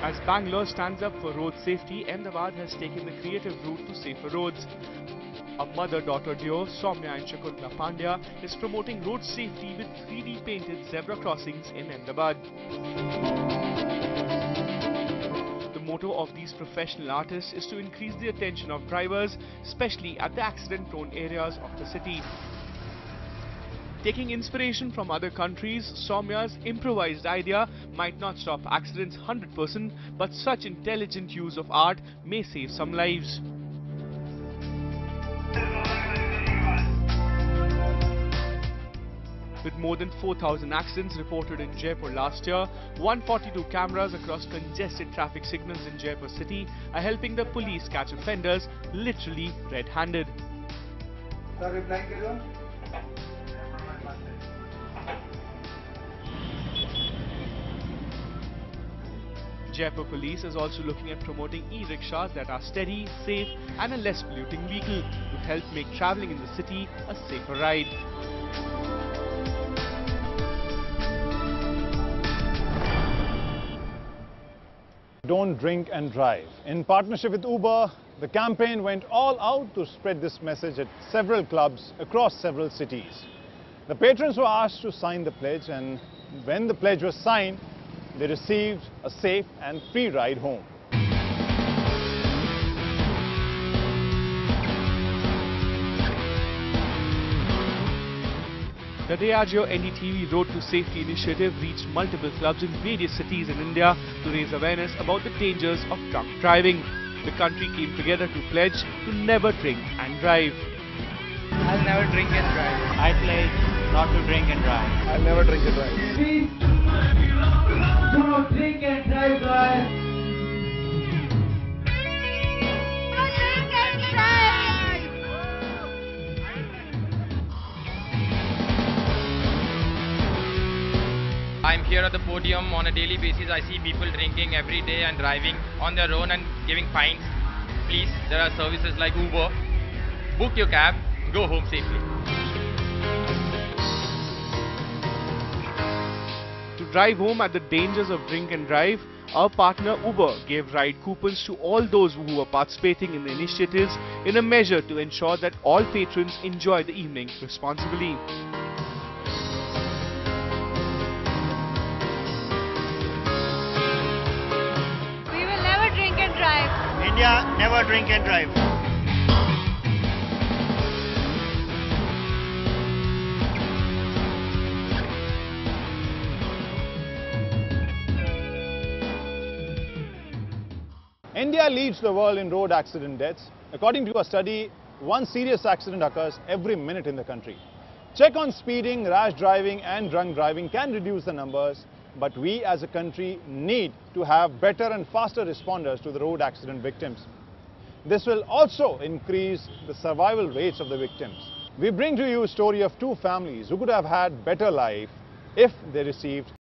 As Bangalore stands up for road safety, Ahmedabad has taken the creative route to safer roads. A mother-daughter duo, Saumya and Shakuntala Pandya, is promoting road safety with 3D painted zebra crossings in Ahmedabad. The motto of these professional artists is to increase the attention of drivers, especially at the accident-prone areas of the city. Taking inspiration from other countries, Saumya's improvised idea might not stop accidents 100%, but such intelligent use of art may save some lives. With more than 4,000 accidents reported in Jaipur last year, 142 cameras across congested traffic signals in Jaipur city are helping the police catch offenders literally red-handed. Jaipur Police is also looking at promoting e-rickshaws that are steady, safe and a less polluting vehicle to help make travelling in the city a safer ride. Don't drink and drive. In partnership with Uber, the campaign went all out to spread this message at several clubs across several cities. The patrons were asked to sign the pledge and when the pledge was signed, they received a safe and free ride home. The Diageo NDTV Road to Safety initiative reached multiple clubs in various cities in India to raise awareness about the dangers of drunk driving. The country came together to pledge to never drink and drive. I'll never drink and drive. I pledge not to drink and drive. I'll never drink and drive. Please don't drink and drive, guys. I'm here at the podium on a daily basis. I see people drinking every day and driving on their own and giving fines. Please, there are services like Uber. Book your cab, go home safely. To drive home at the dangers of drink and drive, our partner Uber gave ride coupons to all those who were participating in the initiatives in a measure to ensure that all patrons enjoy the evening responsibly. We will never drink and drive. India, never drink and drive. India leads the world in road accident deaths. According to a study, one serious accident occurs every minute in the country. Check on speeding, rash driving and drunk driving can reduce the numbers, but we as a country need to have better and faster responders to the road accident victims. This will also increase the survival rates of the victims. We bring to you a story of two families who could have had better life if they received